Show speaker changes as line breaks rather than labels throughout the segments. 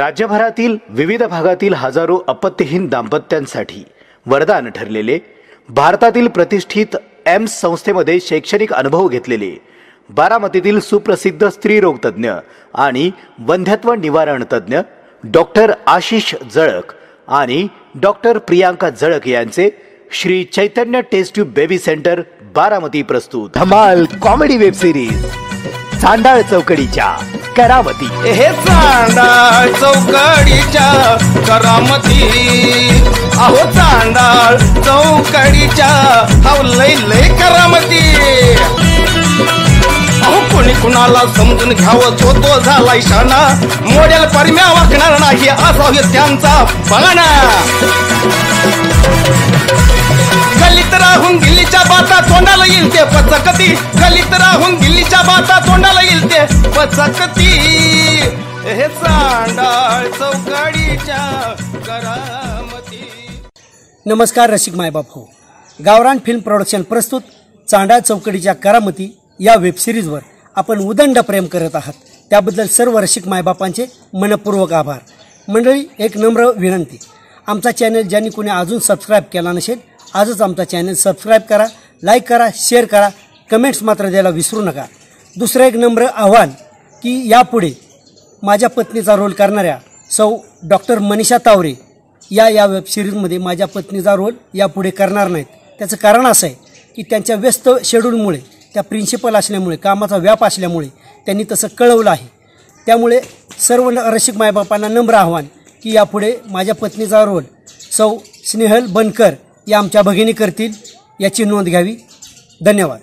राज्यभरातील विविध भागातील हजारो अपत्यहीन दाम्पत्यांसाठी वरदान ठरलेले भारतातील प्रतिष्ठित एम्स संस्थेमध्ये शैक्षणिक अनुभव घेतलेले बारामतीतील सुप्रसिद्ध स्त्रीरोगतज्ञ आणि वंध्यत्व निवारण तज्ज्ञ डॉक्टर आशिष जळक आणि डॉक्टर प्रियांका जळक यांचे Shri Chaitanya test tube baby centre Baramati प्रस्तुत. धमाल कॉमेडी वेब सिरीज चांडाळ चौकडीच्या. करावती.
हे चांडाळ चौकडीच्या करामती. अहो चांडाळ चौकडीच्या हाव लय लय करामती. अहो कोणी कुणाला समजून घ्यावं तो तो झालाय शाना मोड्याल परम्या वाकणार नाही असा त्यांचा बघाना गलित राहून गिल्लीच्या बाता तोंडाला येईल ते पचकती. गलित राहून गिल्लीच्या बाता तोंडाला येईल ते पचकती. हे सांडाळ चौकाडीच्या करामती.
नमस्कार रसिक मायबाप हो. गावरान फिल्म प्रोडक्शन प्रस्तुत चांडा चौकडीच्या करामती या वेबसिरीजवर आपण उदंड प्रेम करत आहात. त्याबद्दल सर्व रसिक मायबापांचे मनपूर्वक आभार. मंडळी एक नम्र विनंती. आमचा चॅनल ज्यांनी कोणी अजून सबस्क्राईब केला नसेल आजच आमचा चॅनल सबस्क्राईब करा लाईक करा शेअर करा कमेंट्स मात्र द्यायला विसरू नका. दुसरं एक नम्र आव्हान की यापुढे माझ्या पत्नीचा रोल करणाऱ्या सौ डॉक्टर मनीषा तावरे या या वेबसिरीजमध्ये माझ्या पत्नीचा रोल यापुढे करणार नाहीत. त्याचं कारण असं आहे की त्यांच्या व्यस्त शेड्यूलमुळे त्या प्रिन्सिपल असल्यामुळे कामाचा व्याप असल्यामुळे त्यांनी तसं कळवलं आहे. त्यामुळे सर्व रसिक मायबापांना नम्र आव्हान की यापुढे माझ्या पत्नीचा रोल सौ स्नेहल बनकर या आमच्या भगिनी करतील याची नोंद घ्यावी. धन्यवाद.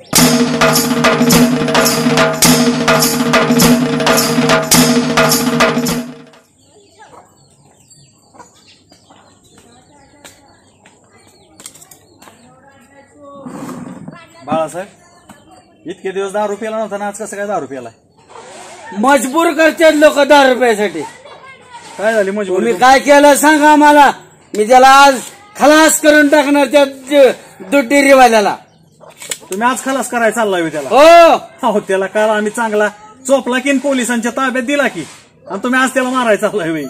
बाळासाहेब इतके दिवस दहा रुपयाला नव्हता ना आज कसं काय दहा रुपयाला?
मजबूर करतात लोक दहा रुपयासाठी.
काय झाली मजबुरी?
तुम्ही काय केलं सांगा आम्हाला. मी त्याला आज खलास करून टाकणार त्या दूध
तुम्ही आज खलास करायला चाललाय होय त्याला.
हो.
हो त्याला काल आम्ही चांगला चोपला की न पोलिसांच्या ताब्यात दिला की. आणि तुम्ही आज त्याला मारायला चाललाय होय.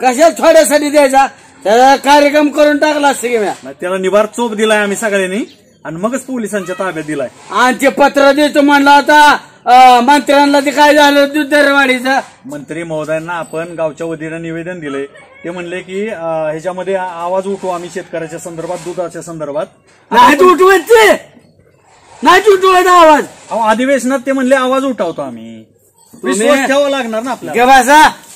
कशा थोड्यासाठी द्यायचा? त्याला कार्यक्रम करून टाकला असं की म्या.
नाही, त्याला निभार चोप दिलाय आम्ही सगळ्यांनी आणि मगच पोलिसांच्या ताब्यात दिलाय.
आणि ते पत्र देतो म्हणलं आता अं, मंत्र्यांना ते काय झालं? दरवाढीचं
मंत्री महोदयांना आपण गावच्या वतीनं निवेदन दिलंय. ते म्हणले की अं, ह्याच्यामध्ये आवाज उठवू आम्ही शेतकऱ्याच्या संदर्भात दुधाच्या संदर्भात.
नाही उठवायचे नाही उठवायचा आवाज.
अहो अधिवेशनात ते म्हणले आवाज उठवतो आम्ही. विश्वास ठेवावा लागणार ना आपल्याला.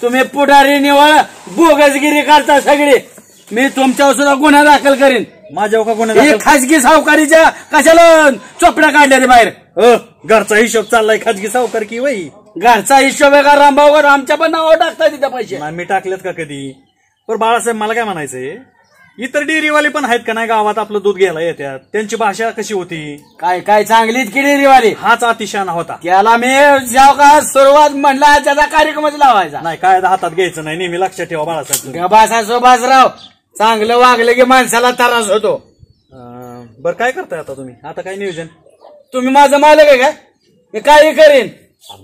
तुम्ही पुढारी निवळ बोगसगिरी करता सगळे. मी तुमच्यावर सुद्धा गुन्हा दाखल करीन.
माझ्या का गुन्हा
हे
दाखल-
खाजगी सावकारीच्या कशाला चोपड्या काढल्या रे बाहेर?
घरचा हिशोब चाललाय खाजगी सावकार की वही?
घरचा हिशोब आहे का? रामभाऊवर आमच्या पण नावावर टाकता तिथे पैसे.
मी टाकलेत का कधी? पण बाळासाहेब मला काय म्हणायचंय? इतर डेअरीवाले पण आहेत का नाही गावात? आपलं दूध घ्यायला येतात त्यांची भाषा कशी होती?
काय काय चांगलीच किडी रिवाली
हाच अतिशान होता.
त्याला मी जेव्हा का सुरुवात म्हणला त्याचा कार्यक्रमच लावायचा.
नाही काय हातात घ्यायचं नाही नेहमी लक्षात ठेवा बाळासाहेब.
गबासा सुभाषराव चांगलं वागलं की माणसाला त्रास होतो.
बरं काय करताय आता तुम्ही? आता काय नियोजन?
तुम्ही माझं मालक आहे का? मी काही करीन.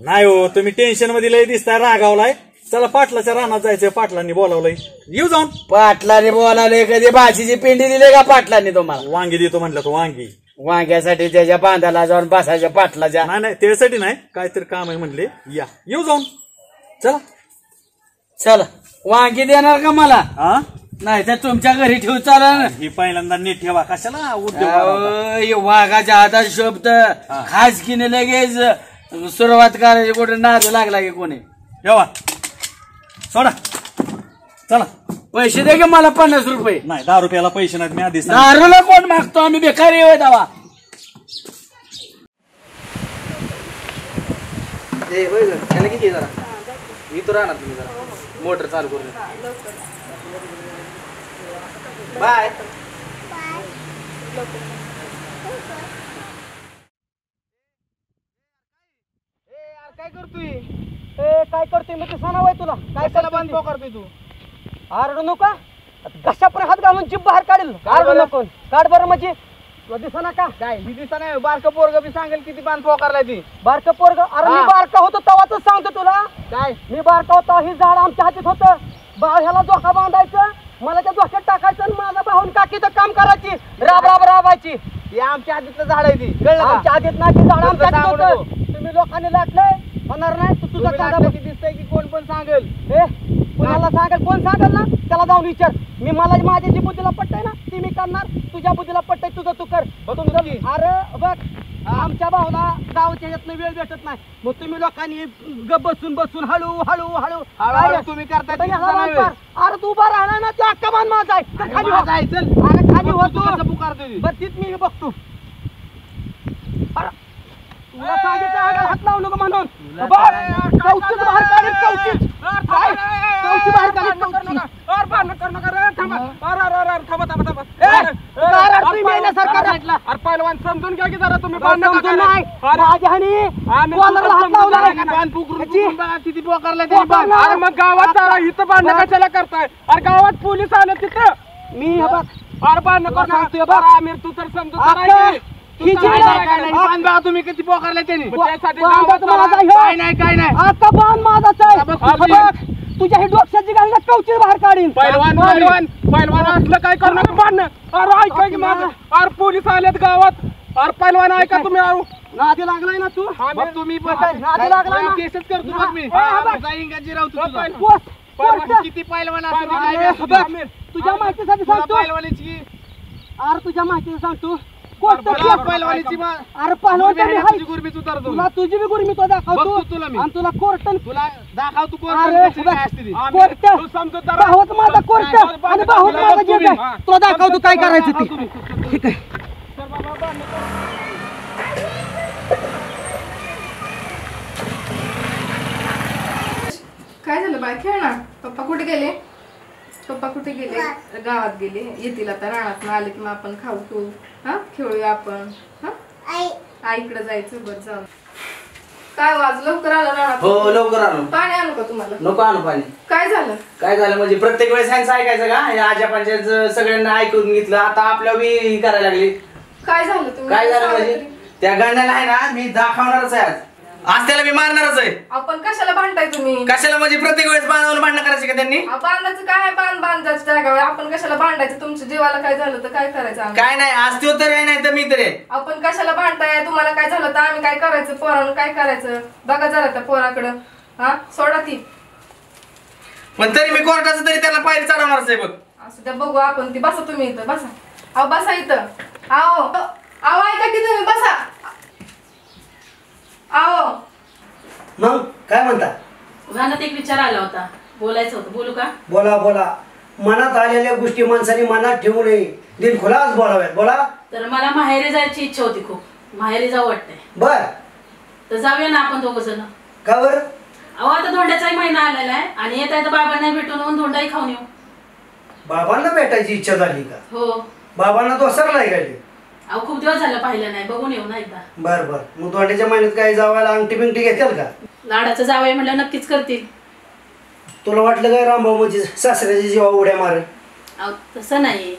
नाही हो तुम्ही टेन्शनमध्ये लय दिसताय रागावलाय. चला पाटलाच्या रानात जायचंय पाटलांनी बोलावलंय. येऊ जाऊन.
पाटलाने बोलाले कधी? भाजीची पिंडी दिली का पाटलाने तुम्हाला?
वांगी देतो म्हणलं तो वांगी.
वांग्यासाठी त्याच्या बांधाला जाऊन बसायच्या पाटलाच्या.
नाही नाही त्यासाठी नाही काहीतरी काम आहे म्हणले. या. येऊ जाऊन. चला.
चला. वांगी देणार का मला?
हा
नाही तर तुमच्या घरी ठेवू चालेल
ही पहिल्यांदा नीट ठेवा कशाला उद्योग
अहो, वाघाच्या हातात शब्द. खाजकीने लगेच सुरुवात करायची कुठे नाद लागला की कोणी.
ठेवा. सोडा. चला.
पैसे दे की मला पन्नास रुपये.
नाही दहा रुपयाला पैसे नाहीत मी आधी सांगितलं.
दारूला कोण मागतो? आम्ही बेकारी होय दावा
त्याला किती जरा? मी तो राहणार तुम्ही जरा. मोटर चालू करून. बाय. काय करतोय?
ए काय करतोय? मी सांगा वय तुला. काय
कशाला बांध करतोय तू?
आरडू नका कशा हात घालून जीभ बाहेर काढेल. आरडू नको. काढ बरं म्हणजे. तुला दिसना का?
काय? ही दिसा नाही. बारकं पोरग बी सांगेल किती बांध पोकारलाय ती.
बारक पोरग? अरे मी. बारका होतो तेव्हाच सांगतो तुला.
काय?
मी बारका होता हे झाड आमच्या हातीत होतं. भाव ह्याला धोका बांधायचं. मला त्या धोक्यात टाकायचं आणि माझा भाऊन काकीचं काम करायची. राब राब राबायची.
हे आमच्या आधीचं झाड आहे ती. कळलं का?
आमच्या आधीत नाही झाड आमच्या
सांगू
होतं. तुम्ही लोकांनी लाटलंय. होणार नाही. तू तुझा
तुम्ही
कांदा
लागलं
बघ.
की दिसतंय की कोण पण सांगेल.
ए कुणाला सांगेल? कोण सांगेल ना? त्याला जाऊन विचार. मी मला माझ्या जी बुद्धीला पटतंय ना ती मी करणार. तुझ्या बुद्धीला पटतंय तुझं तू कर. तुमचं अरे बघ. आमच्या भाऊला गावच्या ह्यातनं वेळ भेटत नाही मग तुम्ही लोकांनी बसून बसून हळू हळू हळू
हळूहळू? तुम्ही करताय नाही.
अरे तू उभा राहणार ना तो अख्खा मान माझा आहे तर खाली हो.
माझा आहे, चल.
अरे खाली
बघ
हो
तू पुकारतोय ते.
बरं तीच मी बघतो अरे, तुला सांगितलं अंगाला हात लावू नको म्हणून बघ, कवचीच बाहेर काढीन, कवचीच. काय? कवची बाहेर काढीन, कवची. काय रे, तुम्ही मेल्यासारखा रडला.
समजून
समजून नाही. हात लावला.
किती. अरे मग गावात जरा इथं भांडण
बरं.
कशाला करताय? अरे गावात पोलीस आले तिथं.
मी
अरे करणार. आमिर, तू तर समजून तुम्ही किती पोकारले त्यांनी.
बाण.
काय नाही काय नाही.
आता बाण माझाच तुझ्या ही डोक्याची घालणं कवची बाहेर काढीन.
पैलवान पैलवान पैलवान असलं काय करू नका. भांडणं अरे ऐका की माझं. अरे पोलीस आलेत गावात. अरे पैलवान ऐका तुम्ही अहो.
नादी लागलाय ना तू?
मग तुम्ही पण
नादी लागलाय ना?
केसच करतो मी. राव तू. किती पैलवान असतो
हे तुझ्या माहितीसाठी सांगतो.
पैलवानीची
अरे तुझ्या माहितीसाठी सांगतो.
तुला? आहे. तुझी
बी गुरी मी तो दाखवतो.
तुला मी.
तुला कोर्ट
तुला दाखव तू कोण
अरे
कशी काय असते ती.
कोर्ट माझा कोर्ट
काय,
आणि
तुला
माझा. आहे. तुला दाखवतो काय करायचं ते. ठीक आहे.
काय झालं बाय खेळ ना. पप्पा कुठे गेले? पप्पा कुठे गेले? गावात गेले. येतील आता रानात आले की मग आपण खाऊ पिऊ. हा? खेळूया आपण. हा? आईकडे जायचं बरं जाऊन. काय वाज लवकर आलं रानात?
हो लवकर आणू
पाणी आणू का तुम्हाला?
नको आणू पाणी.
काय झालं?
काय झालं म्हणजे प्रत्येक वेळेस ह्यांचं ऐकायचं का? या आजा पंचायत सगळ्यांना ऐकून घेतलं. आता आपल्या बी करायला लागली.
काय झालं? तुम्ही
काय झालं म्हणजे. त्या गंड्याला आहे ना मी दाखवणारच आहे आज. आज त्याला मी मारणारच आहे.
आपण कशाला भांडताय तुम्ही?
कशाला म्हणजे प्रत्येक वेळेस बांधावर भांडणं करायची का त्यांनी?
बांधायचं काय बांध बांधायचं जागावर आपण कशाला भांडायचं? तुमच्या जीवाला काय झालं तर काय करायचं आम्ही?
काय नाही आज तो तरी आहे नाही तर मी तरी आहे.
आपण कशाला भांडताय? तुम्हाला काय झालं तर आम्ही काय करायचं? पोरानं काय करायचं? बघा जरा त्या पोराकडं. हा सोडा ती.
पण तरी मी कोर्टाचं तरी त्याला पायरी चढवणारच आहे बघ.
असं त्या बघू आपण ती. बसा तुम्ही इथं बसा. अहो बसा इथं. आओ अहो ऐका की तुम्ही बसा. आओ.
मग काय म्हणता?
मनात एक विचार आला होता. बोलायचं होतं. बोलू का?
बोला बोला. मनात आलेल्या गोष्टी माणसाने मनात ठेवू नये. दिन खुलाच बोलाव्यात बोला.
तर मला माहेरी जायची इच्छा होती खूप. माहेरी जाऊ वाटतंय.
बर.
तर जाऊया ना आपण दोघ जण.
का बर?
अहो आता धोंड्याचाही महिना आलेला आहे. आणि येता येता बाबांना भेटून येऊन धोंडाही खाऊन येऊ.
बाबांना भेटायची इच्छा झाली का?
हो.
बाबांना तो नाही काय
अहो खूप दिवस झालं पाहिलं नाही. बघून येऊ ना एकदा.
बर बर. मग दोंड्याच्या महिन्यात काय जावायला अंगठी बिंगठी घेतील का?
लाडाचं जावंय म्हणलं नक्कीच करतील.
तुला वाटलं काय रामभाऊ म्हणजे सासऱ्याची जीवा उड्या मार
अहो तसं नाही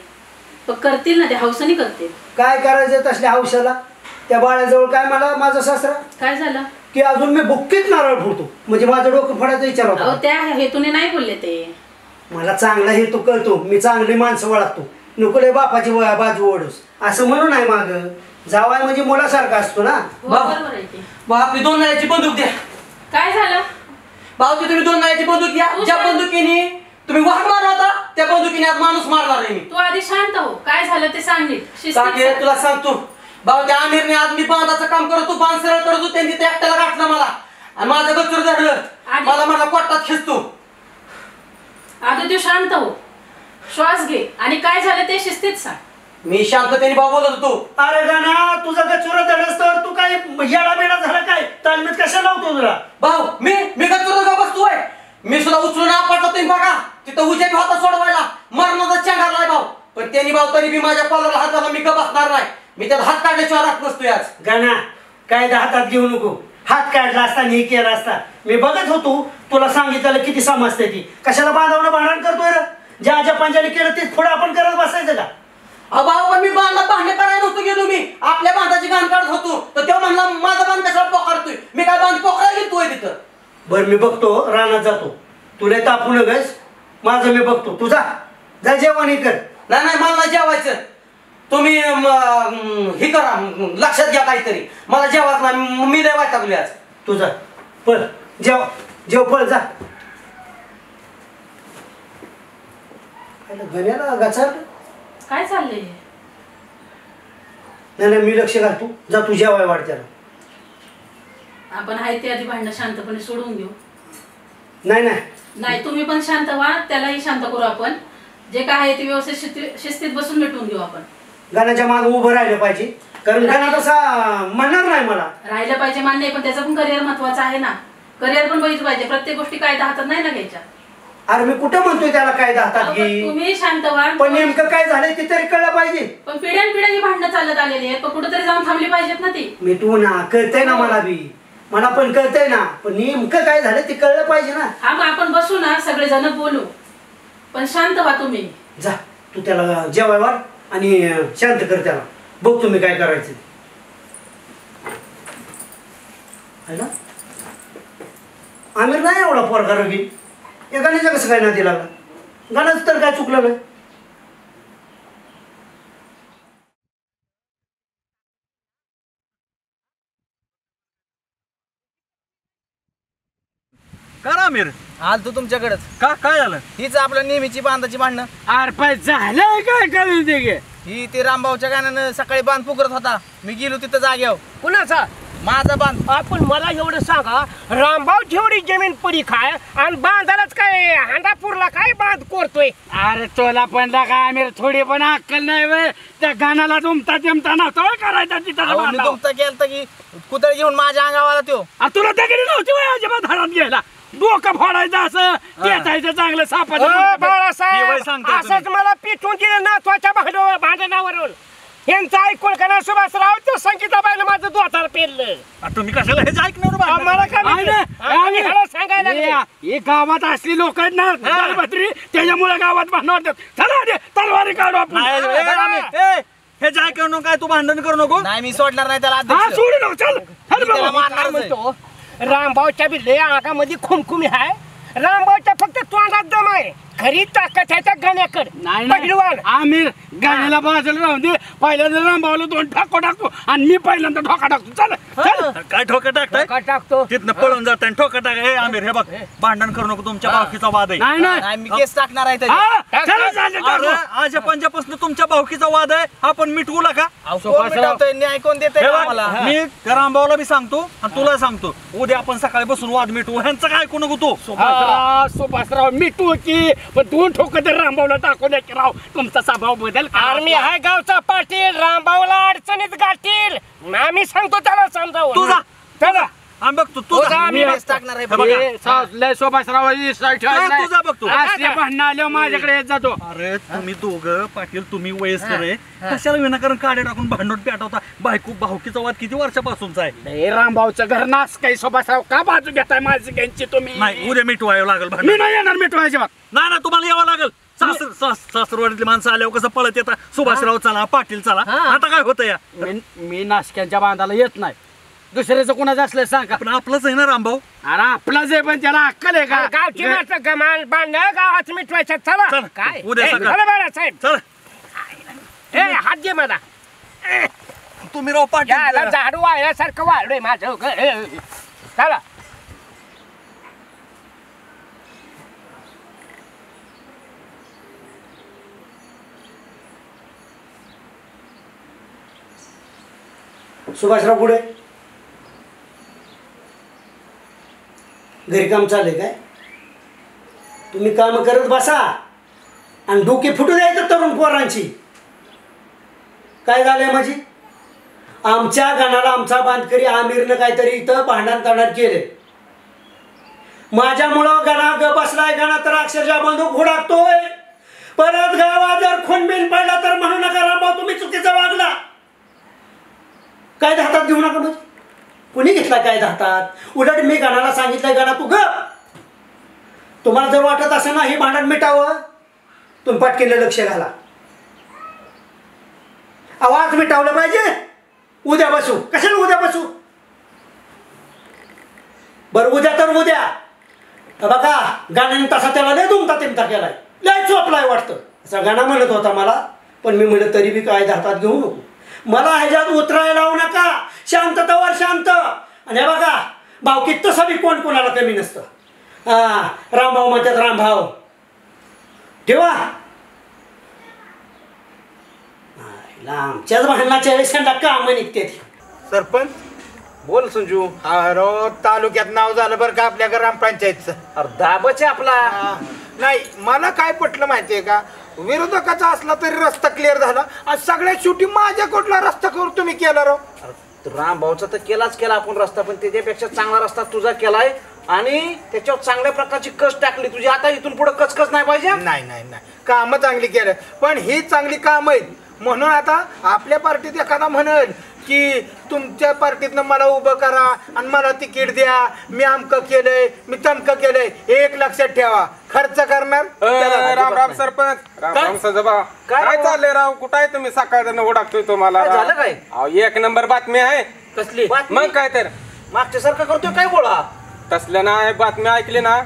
पण करतील ना ते हौसानी करतील.
काय करायचं तसल्या हौशाला? त्या बाळाजवळ काय मला माझा सासरा?
काय झालं?
की अजून मी बुक्कीत नारळ फोडतो. म्हणजे माझं डोकं फोडायचा विचार
अहो
होता
त्या हेतूने नाही बोलले ते.
मला चांगला हेतू कळतो. मी चांगली माणसं वळखतो नको लय बापाची व- बाजू ओढूस. असं म्हणून आहे माग. जावाय म्हणजे मुलासारखा असतो ना?
हो, बरोबर आहे
आपली दोन नाळ्याची बंदूक द्या.
काय झालं?
भाऊ ती तुम्ही दोन नाळ्याची बंदूक घ्या
तू
ज्या. बंदुकीने तुम्ही वाहन मारला होता त्या बंदुकीने आज माणूस मारणार आहे मी.
तू आधी शांत हो. काय झालं ते सांग नीट. शिस्तीत
काकी
सांग.
तुला सांगतो. भाऊ त्या आमिरने आज मी बांधाचं काम करत बांध सरळ करत होतो त्यांनी ते एकट्याला गाठलं मला. आणि माझं गच्चूर धरलं
आणि-
मला मला कोर्टात खिचतो.
आता तू शांत हो. श्वास घे. आणि काय झालं ते शिस्तीत सांग.
मी शांततेने भाऊ बोलत होतो.
अरे गाणा तुझा गचुरा धडसतर तू काय येडा बेडा झाला काय? तालमीत कशा लावतो तुला?
भाऊ मी मी गच्चूर का बसतोय. मी सुद्धा उचलून आपटला तुम्ही बघा तिथं उजेड होता सोडवायला मरणाचा चेंगारलाय भाऊ. पण त्यांनी भाऊ तरी बी माझ्या कॉलरला हात घाला मी ग बसणार नाही. मी त्यात हात काढल्याशिवाय राहत नसतोय आज.
गाणा काय हातात घेऊ नको. हात काढला असता हे केला असता. मी बघत होतो तुला सांगितलं किती समजते ती. कशाला बांधवणं भांडण करतोय रे? ज्या ज्या पंजाने केलं तेच पुढे आपण करत बसायचं का?
अहो भाऊ पण मी बांधला भांडण करायला नव्हतो गेलो मी. आपल्या बांधाची गाण काढत होतो. तर तो म्हणला माझा बांध कशाला पोकारतोय मी काय बांध पोकळा घेतोय तिथं?
बर मी बघतो रानात जातो. तुला तापू नगस. माझं मी बघतो. तुझा जा. जेवण कर.
नाही नाही मला जेवायचं. तुम्ही हे करा. लक्षात घ्या काहीतरी. मला जेवायचं नाही. म, लय वाटागली आज.
तुझा पळ. जेव. जेव पळ जा. गण्याला गचार
काय चाललंय? हे?
नाही नाही मी लक्ष घालतो. जा तू जेवाय वाढ त्याला.
आपण आहे ते आधी भांडणं शांतपणे सोडवून घेऊ
नाही नाही.
नाही तुम्ही पण शांत व्हा त्यालाही शांत करू आपण. जे काय आहे ते व्यवस्थित शिस्ती- शिस्तीत बसून मिटवून घेऊ आपण.
गाण्याच्या मागे उभं राहिलं पाहिजे. कारण गाणं तसा म्हणणार नाही मला.
राहिलं पाहिजे मान्य आहे पण त्याचं पण करिअर महत्वाचं आहे ना. करिअर पण बघितलं पाहिजे. प्रत्येक गोष्टी कायदा हातात नाही ना घ्यायच्या.
अरे मी कुठं म्हणतोय त्याला काय हातात
पण
घे
तुम्ही शांत व्हा.
पण नेमकं काय झालंय ते तरी कळलं पाहिजे.
पण पिढ्यान पिढ्या ही भांडणं चालत आलेली आहेत पण कुठेतरी जाऊन थांबली पाहिजेत ना ती.
मी तू ना कळतंय ना मला बी. मला पण कळतंय ना पण नेमकं काय झालं ते कळलं पाहिजे ना.
हा मग आपण बसू ना सगळेजण बोलू. पण शांत व्हा तुम्ही.
जा तू त्याला जेवाय वाढ आणि शांत कर त्याला. बघ तुम्ही काय करायचं. है ना? आमिर नाही एवढा पोरगा रवी. या गाण्याचं कसं काय ना लागला? गाण्याचं तर काय चुकलं नाही.
का आमिर.
आल तू तुमच्याकडेच.
का काय झालं?
हीच आपल्या नेहमीची बांधाची भांडणं.
अरे झालंय काय कळू दे गे?
ही ते रामभाऊच्या गाण्यानं सकाळी बांध पुकरत होता. मी गेलो तिथं जाग्यावर
कुणाचा?
माझा बांध.
आपण मला एवढं सांगा रामभाऊ जेवढी जमीन पडी खाय आणि बांधालाच काय हांडापूरला काय बांध कोरतोय?
अरे तोला पण लागा आमिर थोडी पण अक्कल नाही वे. त्या गाण्याला तुमता जमता नव्हतं होय करायचा तिथं
अहो, मी की कुदळ घेऊन माझ्या अंगावाला त्यो
आ, तुला दगडी नव्हती वय अजिबात हातात घ्यायला. डोकं फोडायचं असं पेटायचं चांगलं सापाचं
वय
बाळासाहेब असंच मला पिटून दिलं ना त्वच्या भांडव भांडणावरून. यांचं ऐकून का सुभाषराव तो संगीताबाईनं माझं दोतार पेरलं?
आ, तुम्ही कशाला हे ऐकणार बा?
मला काय? आम्ही सांगायला लागले.
हे- हे गावात असली लोक आहेत ना त्याच्यामुळे गावात भांडवतात चला रे, तलवारी काढू आपण.
नाही, ए, आमिर, ए, हे जे ऐकू नको काय तू भांडण करू नको?
नाही मी सोडणार नाही त्याला
हा
अध्यक्ष
सोडू नको चल. चल
मी त्याला
बाबा.
मारणारच
काय
आहे.
म्हणतो? रामभाऊच्या बी लय अंगामध्ये खुमखुमी आहे. रामभाऊच्या फक्त तोंडात दम आहे. खरी ताकद आहे त्या गण्याकड.
नाही नाही.
पहिलवान.
आमिर गाण्याला बाजूला राहून दे. पहिल्यांदा रामभाऊला दोन ठाको टाकतो आणि मी पहिल्यांदा ठोका टाकतो. चल चल.
काय ठोका टाकताय?
का टाकतो.
तिथनं पळून जात ठोका टाक. हे. आमिर हे बघ भांडण करू नको तुमच्या बावकीचा वाद आहे.
नाही नाही.
केस टाकणार आहे त्याच्यावर.
हा, चला, चला, चला,
अरे आज पंजापासून तुमच्या भावकीचा वाद आहे. आपण मिटवू का
अहो, कोण मिटवतोय? न्याय कोण देतोय
हे बघ,
आम्हाला?
मी त्या बी सांगतो आणि तुला सांगतो. उद्या आपण सकाळी बसून वाद मिटवू. ह्यांचं काय ऐकू नको तू?
सुभाषराव सुभाषराव मिटू की? पण दोन ठोक तर रामभाऊला टाकू द्या की राव तुमचा स्वभाव बदल करा.
आर्मी आहे गावचा पाटील रामभाऊला अडचणीत गाठील आम्ही सांगतो त्याला समजावून
तू जा. आम्ही बघतो तू जा.
आम्ही
टाकणार आहे
हे बघा.
हे सा- लय
हा,
नाही.
तुझा बघ तू.
असले भांडणं आल्यावर माझ्याकडे येत जातो.
अरे तुम्ही दोघं पाटील तुम्ही वयस्कर आहे. कशाला विनाकारण काढे टाकून भांडण पेटवता? बायको भावकीचा वाद किती वर्षापासूनचा आहे?
हे रामभाऊचं घर नास काही सुभाषराव का बाजू घेताय माझी त्यांची तुम्ही?
नाही उद्या मिटवायला लागेल
मी नाही येणार मिटवायची बात
नाही ना तुम्हाला यावं लागेल. सासर सास- सासरवाडीतली माणसं आल्यावर कसं पळत येतात? सुभाषराव चला पाटील चला. आता काय होतं या?
मी मी नाशक्यांच्या बांधाला येत नाही. दुसऱ्याचं कोणाचं असलं सांगा.
पण आपलंच आहे ना रामभाऊ?
अरे आपलाच आहे पण त्याला अक्कल आहे का?
गावची माणसं गमान बांध गावात मिटवायचं. चला.
चल,
काय?
उद्या
ए,
सकाळ.
चला ए हात दे मला.
तुम्ही राव
याला
पाटील
झाडू वाळल्यासारखं वाळलोय माझं ए, चला.
सुभाषराव पुढे. घरी काम चाललंय काय? तुम्ही काम करत बसा आणि डोके फुटू द्यायचं तरुण पोरांची. काय झालंय माझी? आमच्या गाणाला आमचा बांधकरी आमिरनं काहीतरी इथं भांडण तांडण केले माझ्यामुळं गाणा ग बसलाय गाणा तर अक्षरशः बांधू घोडाकतोय परत गावात जर खूनबिन पडला तर म्हणू नका रामभाऊ तुम्ही चुकीचा वागला. काय हातात घेऊ नका म्हणजे कुणी घेतला काय हातात उलट मी गणाला सांगितलंय गणा तू ग तुम्हाला जर वाटत असेल ना हे भांडण मिटावं तुम्ही पटकेलं लक्ष घाला. आवाज मिटावला पाहिजे. उद्या बसू. कशाला उद्या बसू? बरं उद्या तर उद्या. बघा गाण्याने तसा त्याला लय दुमता तिमता केलाय. लय चोपलाय वाटतं. असा गाणं म्हणत होता मला पण मी म्हणलं तरी बी काय हातात घेऊ नको. मला ह्याच्यात उतरायला लावू नका. शांततावर शांत. आणि हे बघा भावकीत तसं बी कोण कोणाला कमी नसतं. हा रामभाऊ म्हणतात रामभाऊ ठेवा. आमच्याच भांडणाच्या वेळेस त्यांना कामं निघते ती.
सरपंच बोल संजू. अरे तालुक्यात नाव झालं बरं का आपल्या ग्रामपंचायतचं
अरे दाबच आहे आपला.
नाही मला काय पटलं माहितीये का? विरोधकाचा असला तरी रस्ता क्लिअर झाला. आणि सगळ्यात शेवटी माझ्या कुठला रस्ता करून तुम्ही केला राव?
राम भाऊचा तर केलाच केला आपण रस्ता पण त्याच्यापेक्षा चांगला रस्ता तुझा केलाय आणि त्याच्यावर चांगल्या प्रकारची कस टाकली तुझी? आता इथून पुढे कचकच नाही पाहिजे?
नाही नाही नाही. कामं चांगली केलं. पण ही चांगली काम आहेत. म्हणून आता आपल्या पार्टीत एखादा म्हणेल की तुमच्या पार्टीतनं मला उभं करा आणि मला तिकीट द्या. मी अमकं केलंय मी तमकं केलंय. एक लक्षात ठेवा. खर्च करणार त्याला
राम राम सरपंच. राम राम सजबा काय चाललंय राव? कुठं आहे तुम्ही? सकाळ ओळखतोय तुम्हाला.
काय झालं काय?
अहो, एक नंबर बातमी आहे.
कसली?
मग काय तर.
मागच्या सारखं करतोय काय बोला
तसल्या नाही बातमी ऐकली ना.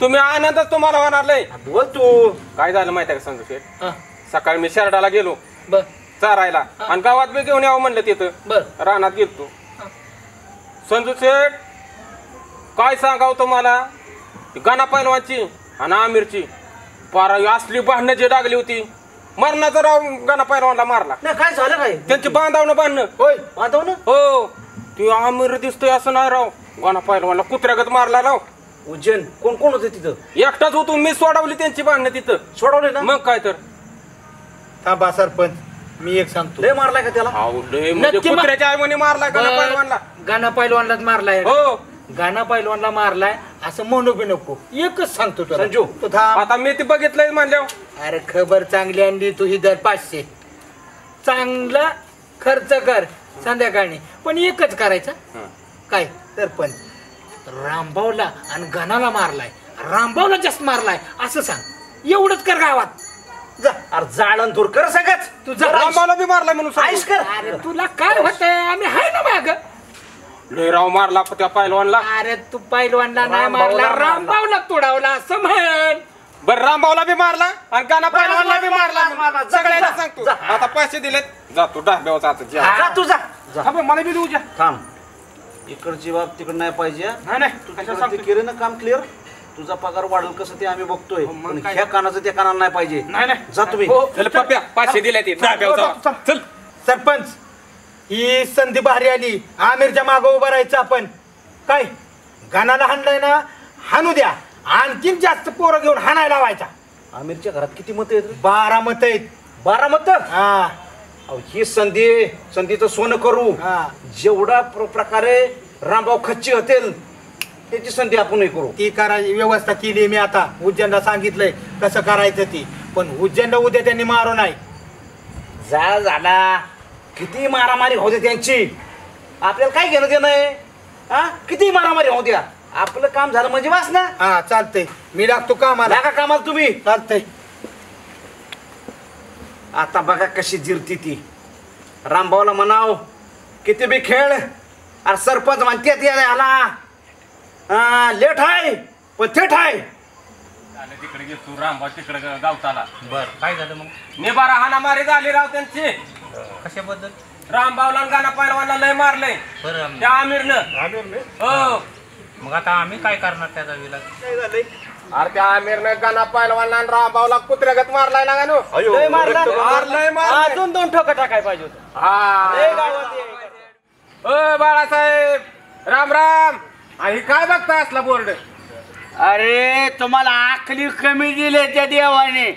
तुम्ही आनंदच तुम्हाला होणार लय.
बोल तू.
काय झालं माहिती आहे का संजू शेठ? सकाळी मी शर्डाला गेलो.
बर.
चारायला. आणि गावात बी घेऊन यावं म्हणलं तिथं.
बर.
रानात गेलतो. संजू शेठ काय सांगाव तुम्हाला ती गणा पैलवानची आणि आमिरची. पारा असली भांडणं जी लागली होती. मरणाचा राव गणा पैलवानला मारला.
नाही काय झालं काय?
त्यांची बांधावणं बांधणं.
होय
बांधव ना
हो. ती आमिर दिसतोय असं नाही राव. गणा पैलवानला कुत्र्यागत मारला राव.
उज्जैन कोण कोण होते तिथं?
एकटाच होतो. मी सोडवली त्यांची भांडणं तिथं.
सोडवले ना?
मग काय तर?
थांबा सरपंच. मी एक सांगतो.
लय मारलाय का त्याला?
अहो, लय म्हणजे
नक्की मा-
कुत्र्याच्या आईमनी मारला गणा पैलवानला
गाणा पैलवानलाच मारलाय.
हो.
गाणा पैलवानला मारलाय. असं म्हणू बी नको. एकच सांगतो तुला.
संजू
तू थांब.
आता मी ते बघितलंय म्हणल्यावर.
अरे खबर चांगली आणली तू ही दर पाचशे. चांगला खर्च कर संध्याकाळी पण एकच करायचं. काय?
सरपंच.
रामभाऊला आणि गणाला मारलाय. रामभाऊला जास्त मारलाय. असं सांग. एवढंच कर गावात.
जा. अरे जाळण दूर कर सगळंच.
तुझा
रामभाऊला बी मारला म्हणून सांगू.
आईश कर.
अरे तुला काय होतंय? आम्ही आहे ना माग.
लय राव मारला त्या पैलवानला.
अरे तू पैलवानला नाही
रामभाऊला
मारला. रामभाऊला तोडावला असं म्हण.
बर रामभाऊला बी मारला आणि गाणा पैलवानला बी मारला
मारला. जा,
सगळ्यांना
जा,
सांगतो.
जा.
आता पैसे दिलेत. जातो जातो जेवायला.
जा तू जा. जा.
हा, बरं, मला बी देऊ द्या.
थांब. इकडची बाब तिकडे नाही पाहिजे. हा?
नाही नाही.
तू
कशाला
तिकडे
सांगतो?
ते केलं ना काम क्लिअर तुझा पगार वाढेल कसं ते आम्ही बघतोय. पण? ह्या कानाचं त्या कानाला नाही पाहिजे.
नाही नाही.
जा तुम्ही.
हो, चल पप्या पाचशे दिले ते. चल
सरपंच ही संधी भारी आली. आमिरच्या मागं उभं राहायचं आपण. काय? गाणाला हाणलंय ना? हाणू द्या. आणखीन जास्त पोरं घेऊन हाणायला लावायचा.
आमिरच्या घरात किती मत आहेत?
बारा मत आहेत.
बारा मत?
हा.
ही संधी संधीचं सोनं करू.
हा.
जेवढा प्र- प्रकारे रामभाऊ खच्ची होतील त्याची संधी आपण करू.
ती करायची व्यवस्था केली मी आता. उज्जैनला सांगितलंय कसं करायचं ती. पण उज्जैनला उद्या त्यांनी मारू नाही.
जा झाला. किती मारामारी होते त्यांची. आपल्याला काय घेणं देणं आहे? हा? किती मारामारी होऊ द्या? आपलं काम झालं म्हणजे वास ना.
हा चालतंय. मी लागतो कामाला.
लागा कामाला तुम्ही.
चालतंय.
आता बघा कशी जिरती ती. रामभाऊला म्हणाव किती बी खेळ. अरे सरपंच म्हणते आला हा लेट आहे पण थेट आहे
तिकडे गेलो रामभाऊ तिकडे गावताला. बर काय झालं मग? मी बारा हाना मारी झाली राव त्यांची.
कशाबद्दल?
रामभाऊला आणि गाणा पैलवानला लय मारलंय.
बरं
त्या आमिरनं. हो.
मग आता आम्ही काय करणार
काय झालंय?
अरे त्या आमिरनं गाणा पैलवानला आणि रामभाऊला कुत्र्यागत मारलाय ना गाणू.
लय मारला
मारलंय मारलंय.
अजून दोन ठोका टाकाय पाहिजे होतं. लय
हा
गावात ये.
ओ बाळासाहेब राम राम. आणि काय बघता असला बोर्ड?
अरे तुम्हाला आखली कमी दिले त्या देवाने.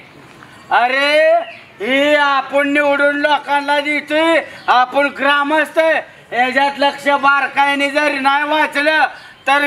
अरे हे आपण निवडून लोकांना देतोय आपण ग्रामस्थ याच्यात लक्ष बारकाईने जरी नाही वाचलं तर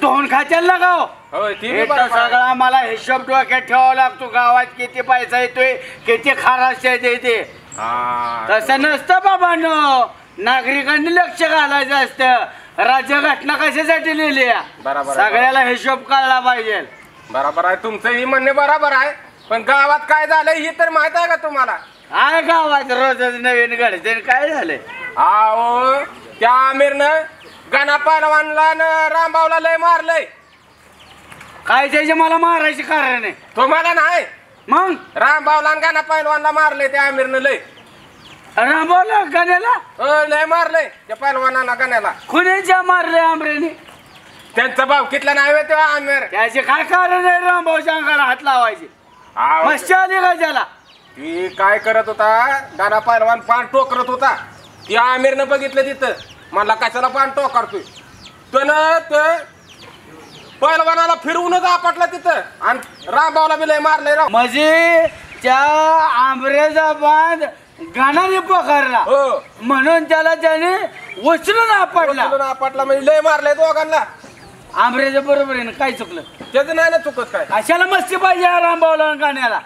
धुवून लगाव
होय ती बी
हे तर
बरोबर आहे.
सगळा मला हिशोब डोक्यात ठेवावा लागतो गावात किती पैसा येतोय किती खाराश येते
हा.
तसं नसतं बाबांनो. नागरिकांनी लक्ष घालायचं असतं. राज्यघटना कशासाठी लिहिली आहे?
बरोबर आहे.
सगळ्याला हिशोब कळला पाहिजे.
बरोबर आहे तुमचं ही म्हणणे बरोबर आहे. पण गावात काय झालंय हे तर माहीत आहे का तुम्हाला?
काय गावात रोजच नवीन घडते आणि काय झालंय?
आओ त्या आमिरनं गाणा पैलवानला न रामभाऊला लय मारलंय.
काय त्याचे मला मारायचे कारण आहे?
तुम्हाला नाही.
मग?
रामभाऊला आणि गाणा पैलवानला मारले त्या आमिरनं लय.
रामभाऊला गाण्याला?
लय मारलंय त्या पैलवानाला गाण्याला.
कुणीच्या मारले आमरेने?
त्यांचा भाव कितला नाही होय तेव्हा आमिर?
त्याचे काय कारण आहे रामभाऊच्या अंगाला हात लावायचे?
आव,
मस्ती आली का त्याला?
ती काय करत होता? गाणा पैलवान पान टोकरत होता. ती आमिरनं बघितलं तिथं. मला कशाला पान टोकारतोय? त्यानं ते पैलवानाला फिरवूनच आपटलं तिथं. आणि रामभाऊला बी लय मारलंय राव.
म्हणजे त्या आंबऱ्याचा बांध गाणाने पकडला
हो.
म्हणून त्याला त्याने उचलून आपडला
उचलून आपटला म्हणजे लय मारलंय दोघांना.
आंबऱ्याच्या बरोबर आहे ना काय चुकलं?
त्याचं नाही ना चुकत काय.
अशाला मस्ती पाहिजे या रामभाऊला गाण्याला.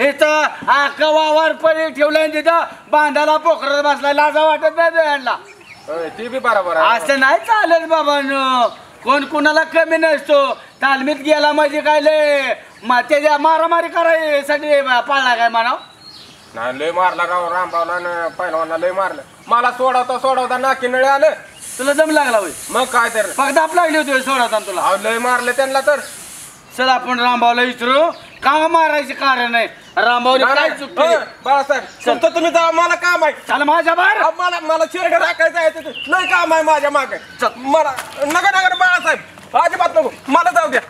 हे. तर आका वावर पडे ठेवलाय तिथं बांधाला पोखरत बसला लाजा वाटत नाही त्यांना
होय, ते बी बरोबर आहे.
असं नाही चालत बाबांनो. कोण कुणाला कमी नसतो. तालमीत गेला म्हणजे काय लय? म- त्याच्या मारामारी करायसाठी पाळला काय म्हणाव?
नाही लय मारला राव रामभाऊला आणि पैलवानला लय मारलं. मला सोडवता सोडवता नाकी नळे आलं.
तुला दम लागला होय.
मग काय तर.
फक्त आप लागली होती सोडवता तुला.
अहो, लय मारलं त्यांना तर.
चल आपण रामभाऊला विचारू. का मारायचे कारण काय चूक
बाळासाहेब तुमचं तुम्ही मला काम आहे.
चल माझ्या बाहेर?
अहो, मला मला शिरड राखायचं आहे तिथे. लय काम आहे माझ्या मागे. मला नका नका बाळासाहेब. अजिबात नको. मला जाऊ द्या.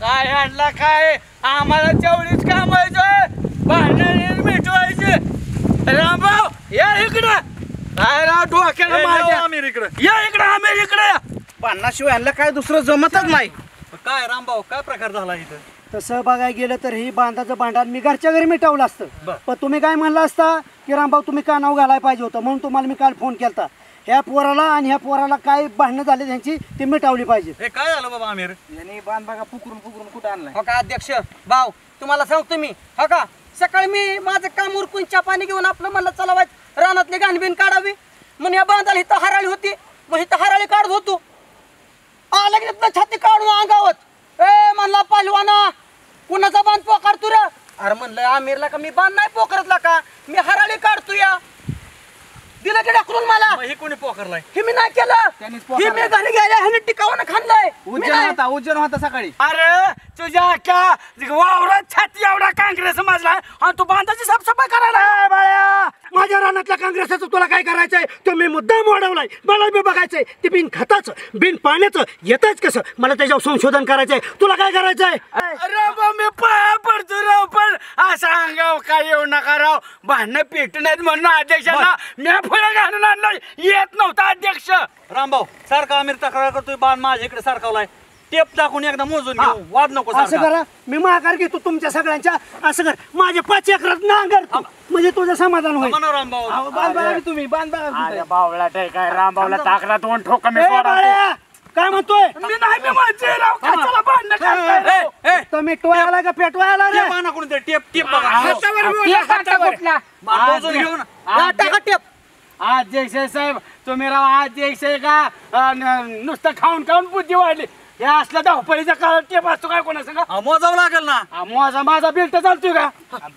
काय आणला काय? आम्हाला तेवढीच काम व्हायचंय भांडण मिटवायचे. रामभाऊ या इकडं. काय राव डोक्याला माझ्या
आमिर इकडे.
या इकडं आम्ही इकडे.
पन्नास शिवाय यांना काय? दुसरं जमतच नाही. काय रामभाऊ काय प्रकार झाला इथं?
तसं बघायला गेलं तर ही बांधाचं भांडण मी घरच्या घरी मिटवलं असतं. पण तुम्ही काय म्हणलं असता की रामभाऊ तुम्ही का नाव घालायला पाहिजे होतं. म्हणून तुम्हाला मी काल फोन केलता. ह्या पोराला आणि ह्या पोराला काय भांडणं झाले त्यांची ती मिटावली पाहिजे.
हे काय झालं बाबा आमिर?
यांनी बांध बघा फुकरून फुकरून कुठं आणलाय? हो का अध्यक्ष? भाऊ तुम्हाला सांगतो मी. हो का सकाळी मी माझं काम उरकून चहा पाणी घेऊन आपलं म्हणलं चला वाईट रानातली गाणबिन काढावी. म्हणून या बांधाला इथं हराळी होती. मग इथं हराळी काढत होतो आला की तिथनं छाती काढून अंगावत ए म्हणला पालवाना कुणाचा बांध पोकारतो रे अरे म्हणलं आमिरला का मी बांध नाही पोकारतला का? मी हराळी काढतो या. दिलं की ढकलून मला.
हे कोणी पोखरलाय?
हे मी नाही केलं. हे मी घरी गेल्या ह्याने टिकावून खाल्लंय. मी
उज्जैन. होता उज्जैन होता सकाळी.
अरे तुझ्या का वावरात छाती एवढा काँग्रेस समजला आणि तू बांधाची साफसफाई करायला
ए बाळ्या. माझ्या रानातल्या काँग्रेसाचं तुला काय करायचंय? तो मी मुद्दाम वाढवलाय. मला बी बघायचंय. ते बिन खताचं बिन पाण्याचं येतच कसं? मला त्याच्यावर संशोधन करायचंय. तुला काय करायचंय?
अरे बा मी पाया पडतो राव पण असं अंगाव काय येऊ नका राव. भांडणं पेटू नाहीत म्हणून अध्यक्षाला मी फुलं घालून आणलं येत नव्हता अध्यक्ष.
रामभाऊ सारखा आमिर तक्रार करतोय बाण माझ्या इकडे सारखावलाय. टेप टाकून एकदा मोजून
हा.
घेऊ. वाद नको
असं
सारखा.
करा. मी माघार घेतो तुमच्या सगळ्यांच्या. असं कर. माझे पाच एकरात नांगर तू. म्हणजे तुझं समाधान होईल.
म्हणा रामभाऊ.
अहो, बांध बघा की तुम्ही बांध बघा की तुम्ही.
बावला काय रामभाऊला टाकला दोन ठोका मी
ए, बाळ्या, काय म्हणतोय?
मी नाही मी म्हणते राव कशाला भांडणं करताय राव?
तर मिटवायला का पेटवायला रे
टेप आणा कोणीतरी टेप टेप बघा.
हातावर हातावर.
मोजून घेऊ ना.
टेप.
अध्यक्ष साहेब तुम्ही राव अध्यक्ष आहे का? नुसतं खाऊन खाऊन बुद्धी वाढली. हे असलं धावपळीचा काळ टेप असतो काय कोणा सांगा?
हा, मोजावं लागेल ना.
हा, माझा माझा बेल्ट चालतोय का?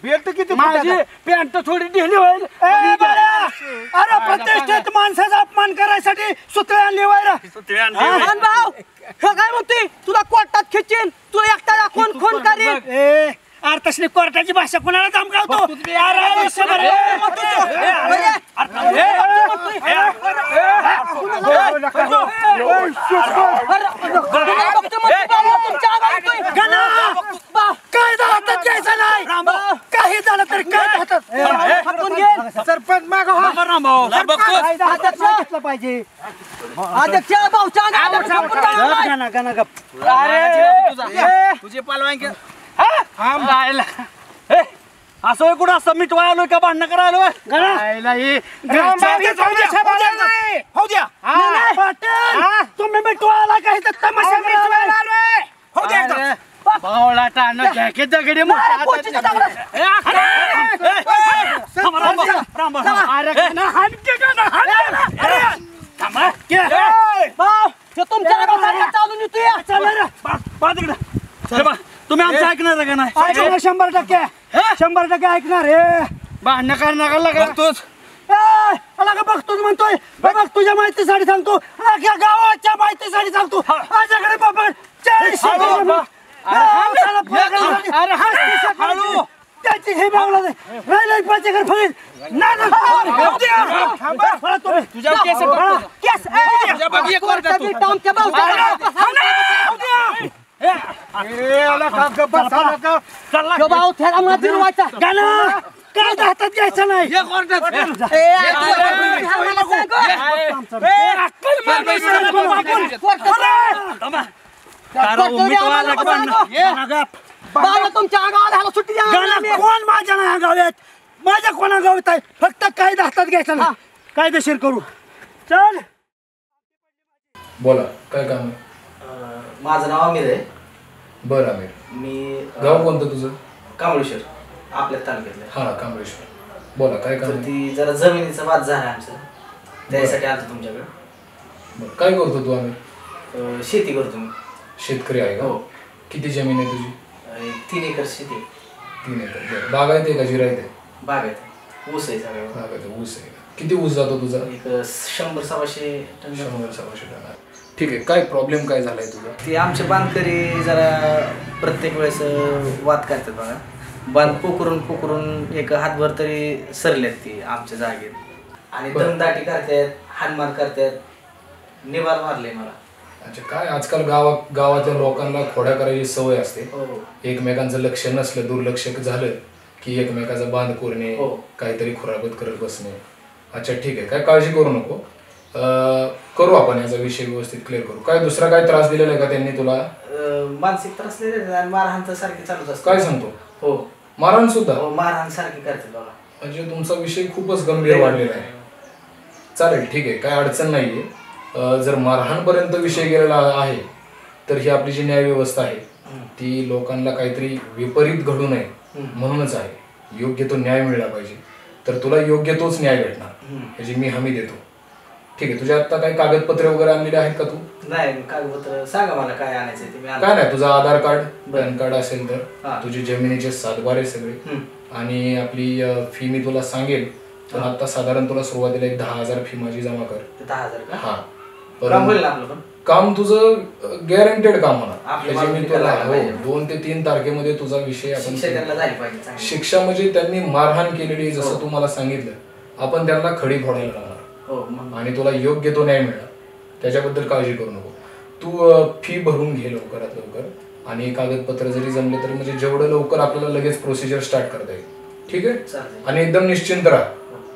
बेल्ट किती
माझी पॅन्ट थोडी ढिली होईल.
ए, अरे प्रतिष्ठित माणसाचा अपमान करायसाठी सूत्र आणली वायरा
भाऊ हे काय म्हणतोय? तुला कोर्टात खेचीन तुला एकटा कोण फोन करीन?
ए अरे तसली कोर्टाची भाषा कोणाला धमकावतो अरे, काय झालं तर नाही काही झालं तरी काय हातात सरपंच माग
थांबा रामभाऊ नाही बघतो
घेतलं पाहिजे
अध्यक्ष भाऊच्या
अरे
तुझे पालवान घे
राहिला.
असं होय कुठं असं मिटवाय आलोय का भांडणं करायला
राहिला ही
ग्रामपंचायत
घरच्या-
जाऊ द्या, जाऊ द्या, नाही.
हो द्या
हा, पाटील, तुम्ही मिटवायला काही तर तमाशा मिटवायला आलोय.
हो द्या एकदा.
अरे, बावळा टाणं घ्याके दगडी मोठ्या
कोणतीच
हाताची.
दगड?
ए, अरे,
थांबा, रामभाऊ, रामभाऊ.
अरे, गाणं हाणके गाणं, हाणके. अरे, थांबा.
भाऊ, हे तुमच्या चालून येतोय
चला रे.
पळा तिकडं. हे बघ, तुम्ही आमचं ऐकणार आहे का नाही
शंभर टक्के शंभर टक्के ऐकणार हे
भांडणं करणार का लगा?
तोच
का बघतोच म्हणतोय बघ तुझ्या माहितीसाठी सांगतो अख्या गावाच्या माहितीसाठी सांगतो माझ्याकडे बाबा चाळीस. हा,
अरे, हा, हळू.
त्याची हे बावला राहिले. पळा तुम्ही.
तुझ्या. केस,
काय हातात घ्यायचं नाही तुमच्या अंगावर ह्याला सुट्टी द्या कोण माझ्या नाही गावात माझ्या कोणा गावात आहे फक्त कायदा हातात घ्यायचा ना कायदेशीर करू चल
बोला काय काम आहे?
माझं नाव आमिर आहे.
बरं आमिर.
मी
गाव कोणतं तुझं?
कांबळेश्वर आपल्या तालुक्यातलं.
हा कांबळेश्वर. बोला काय
तर
आहे?
ती जरा जमिनीचा वाद झाला आमचं. त्यासाठी आलतो तुमच्याकडे.
बरं, काय करतो तू आमिर?
अं, शेती करतो मी.
शेतकरी आहे का?
हो.
किती जमीन आहे तुझी?
तीन एकर शेती आहे.
तीन एकर. बरं. बागायत आहे का जिरायत आहे
बाग आहे ऊस आहे सगळं
बागायत आहे, ऊस आहे? किती ऊस जातो तुझा?
एक शंभर सव्वाशे टन जातो.
शंभर सव्वाशे टन. आहे. ठीक आहे काय प्रॉब्लेम काय झालाय तुझा?
ते आमचे बांधकरी जरा प्रत्येक वेळेस वाद करतात बघा. बांध पोकरून पोकरून एक हातभर तरी सरलेत ती आमच्या जागेत. आणि
बरं.
दमदाटी करतात हानमार करतात. निवार मारले मला.
अच्छा काय आजकाल गावा गावातल्या लोकांना खोड्या करायची सवय असते.
हो.
एकमेकांचं लक्ष नसलं दुर्लक्ष झालं की एकमेकाचा बांध कोरणे
हो.
काहीतरी खुरापत करत बसणे. अच्छा ठीक आहे. काय काळजी करू नको. करू आपण याचा विषय व्यवस्थित क्लिअर करू. काय दुसरा काय त्रास दिलेला आहे का त्यांनी तुला?
मानसिक त्रास लय देतात आणि मारहाण तर सारखी चालूच असते.
काय सांगतो?
हो.
मारहाण सुद्धा?
हो मारहाण सारखी करते बघा
म्हणजे तुमचा विषय खूपच गंभीर वाढलेला आहे. चालेल ठीक आहे. काय अडचण नाहीये. अं, जर मारहाणपर्यंत विषय गेलेला आहे तर ही आपली जी न्याय व्यवस्था आहे ती लोकांना काहीतरी विपरीत घडू नये म्हणूनच आहे. योग्य तो न्याय मिळला पाहिजे. तर तुला योग्य तोच न्याय भेटणार. याची मी हमी देतो. ठीक आहे तुझ्या आता काही कागदपत्रे वगैरे आणलेले आहेत का तू?
नाही कागदपत्र सांगा मला काय आणायचं ते मी आणतो.
काय नाही तुझं आधार कार्ड पॅन कार्ड असेल तर
हा.
तुझे जमिनीचे सातबारे सगळे. आणि आपली फी मी तुला सांगेल पण आता साधारण तुला सुरुवातीला एक दहा हजार फी माझी जमा कर.
ते दहा हजार का?
हा.
काम होईल ना आपलं पण?
काम तुझं गॅरंटेड काम होणार.
आपली
त्याची मी तुला
करायला
हो
पाहिजे.
दोन ते तीन तारखेमध्ये तुझा विषय आपण
शिक्षा त्यांना झाली पाहिजे चांगली.
शिक्षा म्हणजे त्यांनी मारहाण केलेली
हो.
जसं तू मला सांगितलं. आपण त्यांना खडी फोडायला लावणार
हो मग?
आणि तुला योग्य तो न्याय मिळणार त्याच्याबद्दल काळजी करू नको. तू फी भरून घे लवकरात लवकर. आणि कागदपत्र जरी जमले तरी म्हणजे जेवढं लवकर आपल्याला लगेच प्रोसिजर स्टार्ट करता येईल. ठीक आहे. आणि एकदम निश्चिंत राहा.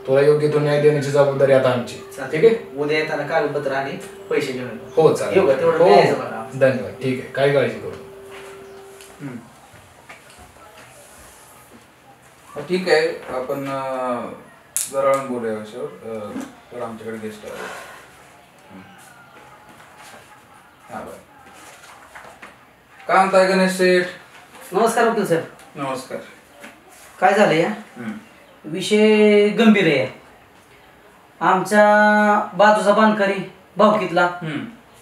तुला योग्य तो न्याय देण्याची जबाबदारी आता आमची. ठीक आहे?
उद्या येताना कागदपत्र आणि पैसे घेऊन.
हो चालेल. हो. धन्यवाद. ठीक आहे. काही काळजी करू
ठीक आहे. आपण जरा बोलूया तर आमच्याकडे गेस्ट हं. बरं काय म्हणताय गणेश शेठ
नमस्कार वकील सर.
नमस्कार.
काय झालं या विषय गंभीर आहे. आमच्या बाजूचा बांधकरी भावकीतला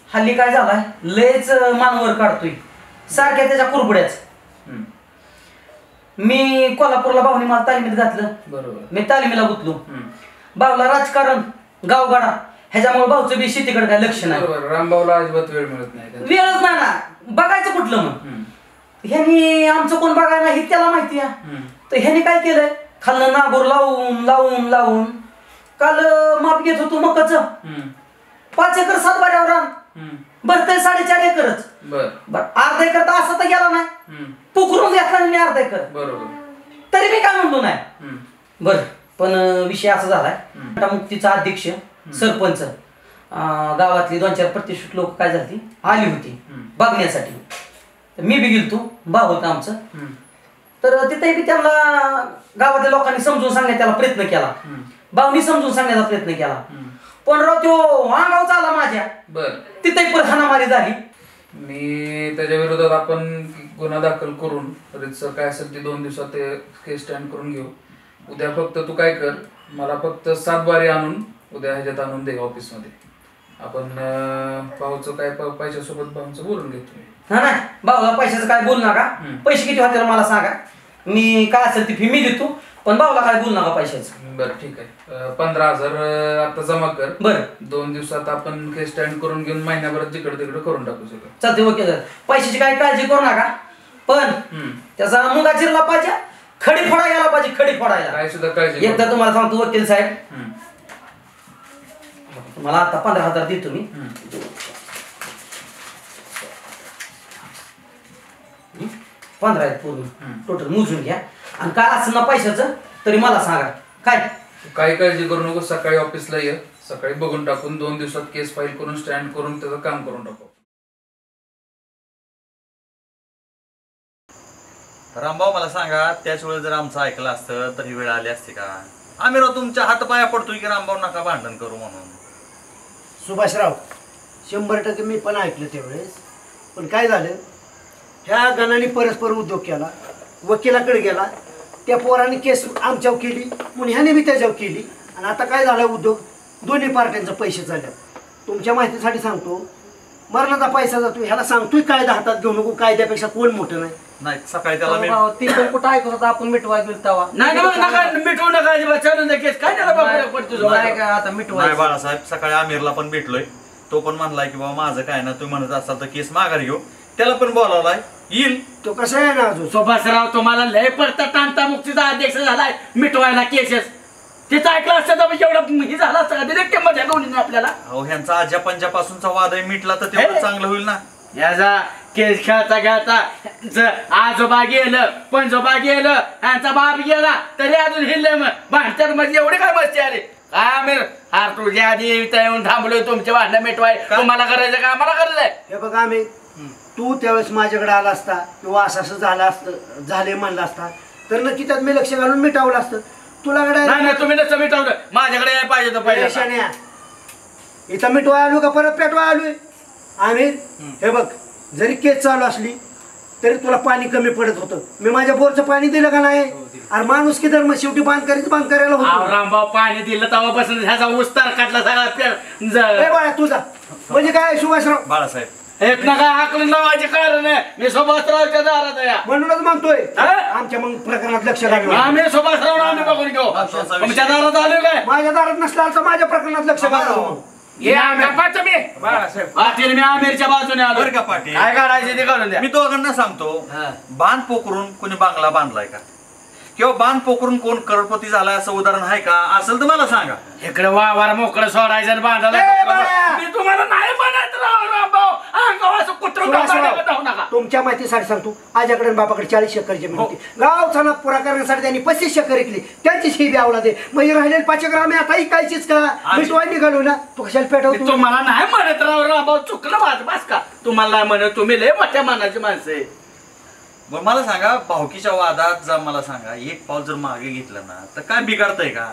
हल्ली काय झालाय? लयच मानवर काढतोय. सारख्या त्याच्या कुरबड्याच. मी कोल्हापूरला भावनी मला तालमीत घातलं.
बरोबर.
मी तालमीला गुतलो. भावला राजकारण गावगाडा ह्याच्यामुळे भाऊचं बी शेतीकडे काय लक्ष नाही.
बरोबर रामभाऊला अजिबात वेळ मिळत नाही.
वेळच नाही ना. बघायचं कुठलं मग. ह्यानी आमचं कोण बघायला हे त्याला माहिती आहे. तर ह्याने काय केलंय? खाल्लं नागोर लावून लावून लावून काल अं, माप घेत होतो मकाच. पाच एकर सात बाऱ्यावर आण भरतय साडेचार एकरच.
बर.
बर अर्धा एकर तर असं तर गेला नाही. पुकरून घेतला आणि मी अर्धा एकर.
बरोबर.
तरी मी काय म्हणतो नाही? बर. पण विषय असा झालाय. मुक्तीचा अध्यक्ष सरपंच गावातली दोन चार प्रतिष्ठित लोक काय झाली? आली होती. बघण्यासाठी. मी बी गेलतो. भाव होतं आमचं. तर तिथे बी त्यांना गावातल्या लोकांनी समजून सांगण्याचा त्याला प्रयत्न केला. भावनी समजून सांगण्याचा प्रयत्न केला. पण राव तो अंगाव आला माझ्या.
बर.
तिथे पण हाणामारी झाली.
मी त्याच्या विरोधात आपण गुन्हा दाखल करून रितसर काय असेल ते दोन दिवसात ते केस स्टँड करून घेऊ. उद्या फक्त तू काय कर मला फक्त सात बारी आणून उद्या ह्याच्यात आणून दे ऑफिसमध्ये. आपण भाऊचं काय पैशासोबत भाऊचं बोलून घेतो
हा ना भाऊला पैशाचं काय बोलू नका. पैसे किती होतील मला सांगा. मी काय असेल ती फी मी देतो पण भाऊला काय बोल नका पैशाचं.
बरं ठीक आहे. अं, पंधरा हजार अं, आता जमा कर.
बरं.
दोन दिवसात आपण केस स्टँड करून घेऊन महिन्याभरात जिकडे तिकडे करून टाकू सगळं.
चालते ओके सर पैशाची काही काळजी करू नका. पण त्याचा मुगा चिरला पाहिजे. खडी फोडा गेला पाहिजे खडी फोडायला.
काय सुद्धा काळजी
एकदा तुम्हाला सांगतो वकील साहेब.
हम्म.
मला आता पंधरा हजार देतो मी? पंधरा आहेत पूर्ण. टोटल मोजून घ्या. आणि काय असं ना पैशाचं तरी मला सांगा. काय?
काही काळजी करू नको सकाळी ऑफिसला ये. सकाळी बघून टाकून दोन दिवसात केस फाईल करून स्टँड करून त्याचं काम करून टाकू.
रामभाऊ मला सांगा त्याच वेळेस जर आमचं ऐकलं असतं तर ही वेळ आली असती का? आम्ही राव तुमच्या हातपाया पडतोय की रामभाऊ नका भांडण करू म्हणून.
सुभाषराव शंभर टक्के मी पण ऐकलं त्यावेळेस. पण काय झालं? ह्या गणाने परस्पर उद्योग केला वकिलाकडे गेला त्या पोराने केस आमच्यावर केली म्हणून ह्याने बी त्याच्यावर केली. आणि आता काय झालं उद्योग? दोन्ही पार्ट्यांचं पैसे चालले. तुमच्या माहितीसाठी सांगतो मरणाचा पैसा जातो. ह्याला सांगतोय कायदा हातात घेऊ नको कायद्यापेक्षा कोण मोठं नाही?
नाही सकाळी त्याला मी
भाऊ, ती पण कुठं ऐकत होता आपण मिटवाय गेलो तेव्हा.
नाही नाही, नका मिटवू नका अजिबात केस. काय त्याला पडतो
नाही का आता
नाही
मिटवाय
बाळासाहेब सकाळी आमिरला पण भेटलोय. तो पण म्हणलाय की बाबा माझं काय ना तुम्ही म्हणत असाल तर केस माघार घेऊ. त्याला पण बोलावलाय. येईल.
तो कसा आहे ना अजून?
सुभाषराव तुम्हाला लय पडता टांगता मुक्तीचा अध्यक्ष झालाय. मिटवायला केसेस. तिथं ऐकलं असतं तर एवढं हे झालं असतं का? डिरेक्टमध्ये दोन्ही आपल्याला.
अहो ह्यांचा आज्या पंजापासूनचा वादही मिटला तर तेवढं चांगलं होईल ना?
याचा केस खेळता खेळता ज- आजोबा गेलं पंजोबा गेलं यांचा बाप गेला तरी अजून हिल्ले मग भांडतात म्हणजे एवढी काय मस्ती आली? काय आमिर हार तुझ्या आधी इथं येऊन थांबलोय तुमचे भांडणं मिटवाय तुम्हाला करायचं का? आम्हाला करायचंय
हे बघा आम्ही तू त्यावेळेस माझ्याकडे आला असता किंवा असं असं झालं असतं झाले म्हणलं असता तर नक्की त्यात मी लक्ष घालून मिटावलं असतं. तुला
नाही नाही तुम्ही नसतं मिटवलं माझ्याकडे यायला पाहिजे तर पाहिजे. आता.
शाण्या इथं मिटवाय आलो का? परत पेटवाय आलोय आम्ही हे बघ जरी केस चालू असली तरी तुला पाणी कमी पडत होतं. मी माझ्या बोरचं पाणी दिलं का नाही? अरे माणूस की धर्म शेवटी बांध करायचं बांध करायला होतो.
रामभाऊ पाणी दिलं तेव्हापासून ह्याचा उस्तार काढला सगळा
ए बाळा तुझा म्हणजे काय सुभाषराव?
बाळासाहेब.
येत ना काय हाकलून लावायचे कारण आहे. मी सुभाषरावच्या दारात आहे. या.
म्हणूनच म्हणतोय.
हा?
आमच्या मग प्रकरणात लक्ष घालू
आम्ही सुभाषराव आम्ही बघून घेऊ. तुमच्या दारात आलो काय?
माझ्या दारात नसला तर माझ्या प्रकरणात लक्ष घालू
हे गप्पा तुम्ही पाटील मी आमिरच्या बाजूने आलो
बरं का पाटील?
काय काढायचे ते काढून द्या.
मी दोघांना सांगतो बांध पोकरून कोणी बांगला बांधलाय का? किंवा बांध पोकरून कोण करोडपती झालाय असं उदाहरण आहे का? असेल तर मला सांगा.
इकडे वावर मोकळं सोडायचं आणि बांधायला! मी तुम्हाला नाही राव रामभाऊ अंगावर असं कुत्रं काढायला जाऊ नका
तुमच्या माहितीसाठी सांगतो. आजकडे आणि बापाकडे चाळीस एकर जमीन होती. गावचा ना पुरा करण्यासाठी त्यांनी पस्तीस एकर ऐकली त्यांचीच ही ब्यावला दे. म्हणजे राहिलेले पाच एकर आम्ही आता ऐकायचीच का? मिटवाय निघालो ना तू कशाला
मी
पेटवतो
तुम्हाला नाही म्हणत राव चुकलं माझं बस का? तुम्हाला नाही म्हणत तुम्ही लय मोठ्या मनाची माणसं आहे.
मग मला सांगा भावकीच्या वादात जर मला सांगा एक पाऊल जर मागे घेतलं ना तर काय बिघडतंय का?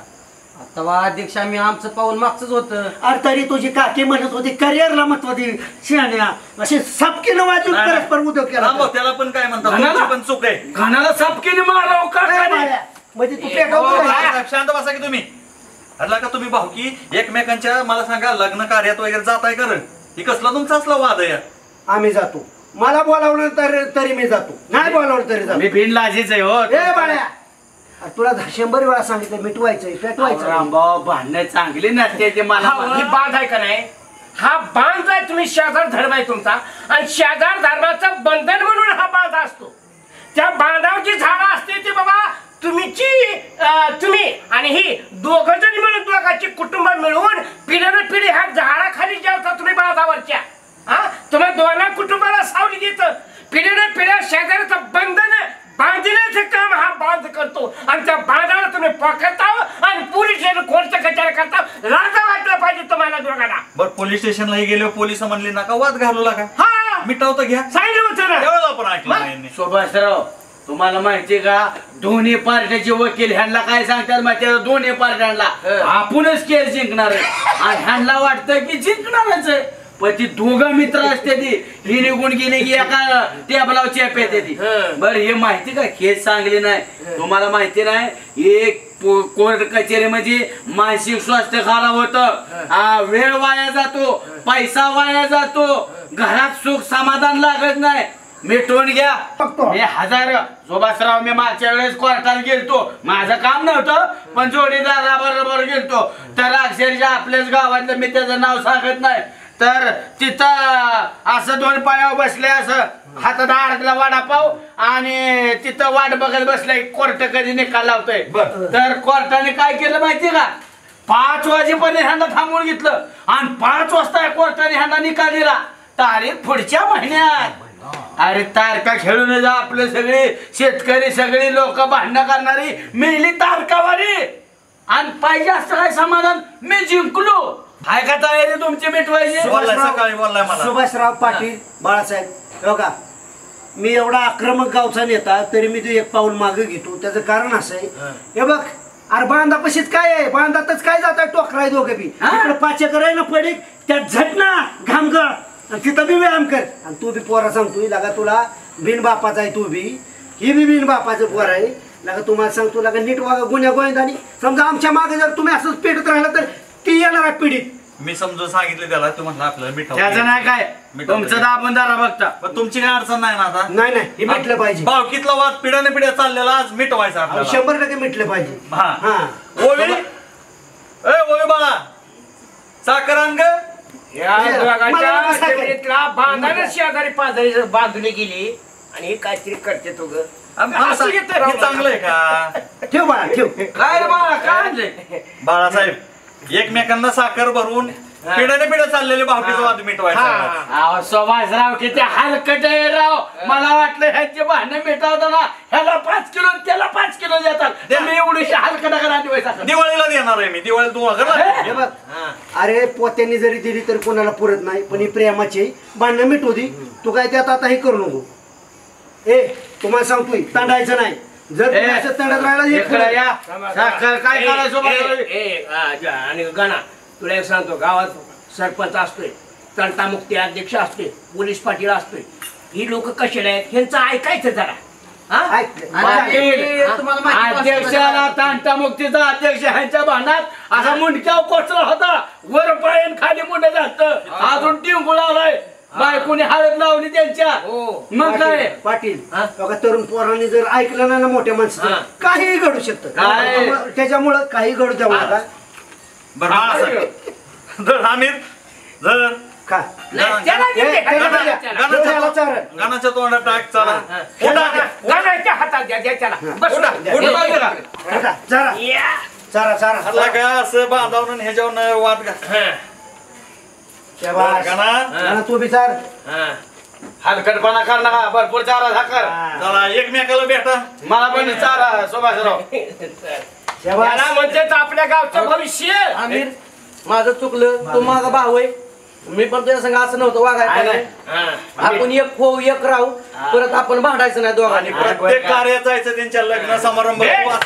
वा अध्यक्ष आम्ही आमचं पाऊल मागचंच होतं.
अरे तरी तुझी काकी म्हणत होती करिअरला महत्त्व दे शहाण्या असे सपकीनं वाजून
नाही.
परस्पर उद्योग केला
रामभाऊ, त्याला पण काय म्हणतात
घाणाला?
तुमची पण चूक आहे.
घाणाला सापकीने माराव का
ए,
काय
बाळ्या, म्हणजे तू
हो,
काय?
शांत बसा की तुम्ही. अरला का तुम्ही भाऊकी एकमेकांच्या मला सांगा लग्न कार्यात वगैरे जाताय कर ही कसला तुमचा असला वाद आहे
आम्ही जातो. मला बोलावलं तर तरी मी जातो. नाही बोलावलं तरी जातो.
मी बिन लाजीच आहे हो.
ए बाळ्या. तुला दहा- शंभर वेळा सांगितलं मिटवायचंय पेटवायचं
रामभाऊ भांडणं चांगली नसते ते मला
हा ही बांध आहे का नाही? हा बांध आहे तुम्ही शेजार धर्म आहे तुमचा. आणि शेजार धर्माचं बंधन म्हणून हा बांध असतो. त्या बांधावर जी झाडं असते ती बाबा तुम्हीची तुम्ही आणि ही दोघं जण मिळून दोघांची कुटुंब मिळून पिढ्यानं पिढी ह्या झाडाखाली जेवता तुम्ही बांधावरच्या हा तुम्हा दोना कुटुंबाला सावली देत पिढ्यानं पिढ्या शेजारचं बंधन बांधण्याचं काम हा बांध करतो आणि त्या बांधाला तुम्ही पकडता आणि पोलीस कोणतं कचार करता लाजा वाटलं पाहिजे तुम्हाला दोघांना
बर पोलीस स्टेशनलाही गेले पोलीस म्हणले नका वाद घालू लागा
हा.
मिटावतं घ्या. त्यावेळेला आपण ऐकलं नाही यांनी.
सुभाषराव तुम्हाला माहितीये का? दोन्ही पार्ट्याचे वकील ह्यांना काय सांगतात माहिती? दोन्ही पार्ट्यांना. आपणच केस जिंकणार आहे. आणि ह्यांना वाटतं की जिंकणारच आहे. पण ती दोघं मित्र असते ती. ही निघून गेली की एका टेबलावर चेप येते ती. बर हे माहिती का? केस चांगली नाही. तुम्हाला माहिती नाही? एक कोर्ट कचेरी म्हणजे मानसिक स्वास्थ्य खराब होतं. वेळ वाया जातो पैसा वाया जातो. घरात सुख समाधान लागत नाही. मिटवून घ्या. मी हजार सुभाषराव मी मागच्या वेळेस कोर्टात गेलतो. माझं काम नव्हतं पण जोडीदारा बरोबर गेलतो. तर अक्षरशः आपल्याच गावातलं मी त्याचं नाव सांगत नाही. तर तिथं असं दोन पायावर बसले असं हातात अडकला वडापाव आणि तिथं वाट बघत बसले कोर्ट कधी निकाल लावतोय. तर कोर्टाने काय केलं माहितीये का? पाच वाजेपर्यंत ह्यांना थांबवून घेतलं आणि पाच वाजता कोर्टाने ह्यांना निकाल दिला. तारीख पुढच्या महिन्यात. अरे तारका खेळून जा आपले सगळे शेतकरी सगळी लोक भांडणं करणारी मेली तारकावारी आणि पाहिजे असं काय समाधान? मी जिंकलो. आहे का तयारी तुमची मिटवायची?
सुभाषराव पाटील बाळासाहेब हो का? मी एवढा आक्रमक गावचा नेता तरी मी तू एक पाऊल मागे घेतो. त्याचं कारण असं आहे. हे. बघ अरे बांधा पशीत काय आहे? बांधातच काय जात आहे टोकराय दोघे बी? इकडे पाच एकर आहे ना पडीक त्यात झटना घामगळ. आणि तिथं बी व्यायाम कर. आणि तू बी पोरा सांगतोय लगा तुला बिन बापाचा आहे तू बी. ही बी बिन बापाचं पोर आहे. लगा तुम्हाला सांगतो लगा नीट वागा गुन्ह्या गोविंदानी. समजा आमच्या मागे जर तुम्ही असंच पेटत राहिलं तर ती येणार आहे पिढीत.
मी समजून सांगितलं त्याला तू म्हणला आपल्याला मिठाव
त्याचं नाही काय? तुमचं दाबून दारा बघता.
पण तुमची काय अडचण नाही ना आता?
नाही नाही हे मिटलं पाहिजे.
भावकीतला वाद पिढ्याने पिढ्या चाललेला आज मिटवायचा
अहो,
आपल्याला.
शंभर टक्के मिटलं पाहिजे.
हा.
हा.
ओवी? ए ओवी बाळा. साखर आण ग.
या
मला
दोघांच्या
कसं काय?
जमिनीतला बांधाने शेजारी पाजारी बांधली गेली आणि हे काहीतरी करते तो ग. असं
सांग,
येतं
हे
राव.
चांगलं आहे का?
ठेव बाळा ठेव.
काय रे बाळा काय आणलंय
बाळासाहेब एकमेकांना साखर भरून पिढ्याने पिढ्या चाललेले भावकीचा वाद मिटवायचा.
अहो सुभाषराव किती हलकट आहे राव. मला वाटलं ह्यांचे भांडण मिटवताना ह्याला पाच किलो आणि त्याला पाच किलो देतात. तुम्ही एवढीशी हलकट करा दिवायचा
दिवाळीला देणार आहे मी. दिवाळीला तू
हे? बघ. अरे पोत्यांनी जरी दिली तरी कोणाला पुरत नाही पण ही प्रेमाची भांडणं मिटू दे. तू काय त्यात आता हे करू नको. ए तुम्हाला सांगतोय तांडायचं नाही. जर तुम्ही
ए,
असं तांडत राहिला एक
इकडे या. साखर काय
ए,
करायचं
ए,
बाबा?
ए, आ, जा, आणि गणा. तुला एक सांगतो गावात सरपंच असतोय तंटामुक्ती अध्यक्ष असतोय पोलीस पाटील असतोय. ही लोक कशाला आहेत ह्यांचं ऐकायचं जरा. हा?
पाटील, अध्यक्षाला तांटा मुक्तीचा अध्यक्ष ह्यांच्या भांडणात असा मुंडक्या कोचला होता. वर पायन खाली मुंड जात अजून टिंगू लावलाय. बायकोने हळद लावली त्यांच्या. मग काय?
पाटील. बघा तरुण पोरांनी जर ऐकलं नाही ना मोठ्या माणसाचं काहीही घडू शकतं. त्याच्यामुळं काही घडू
बरं जर जर
का? द्या.
गाण्याच्या-
चारा.
गाण्याच्या तोंडात टाक चला.
हातात द्या बस.
चारा. चारा
हल्ला का असं बांधावून ह्याच्यावर वाद घा
शाबास. गाणं तू बी चार
हलकटपणा कर नका भरपूर चारा साखर
चला एकमेकाला भेटा.
मला पण चारा सुभाषराव.
त्याला म्हणते तर आपल्या गावचं भविष्य.
आमिर माझं चुकलं. तू माझा भाऊ आहे. मी पण तुझ्या संग असं नव्हतं वागायचं आपण एक हो एक राहू. परत आपण भांडायचं नाही दोघांनी.
प्रत्येक कार्यात जायचं त्यांच्या लग्न समारंभ
हे.
वाद.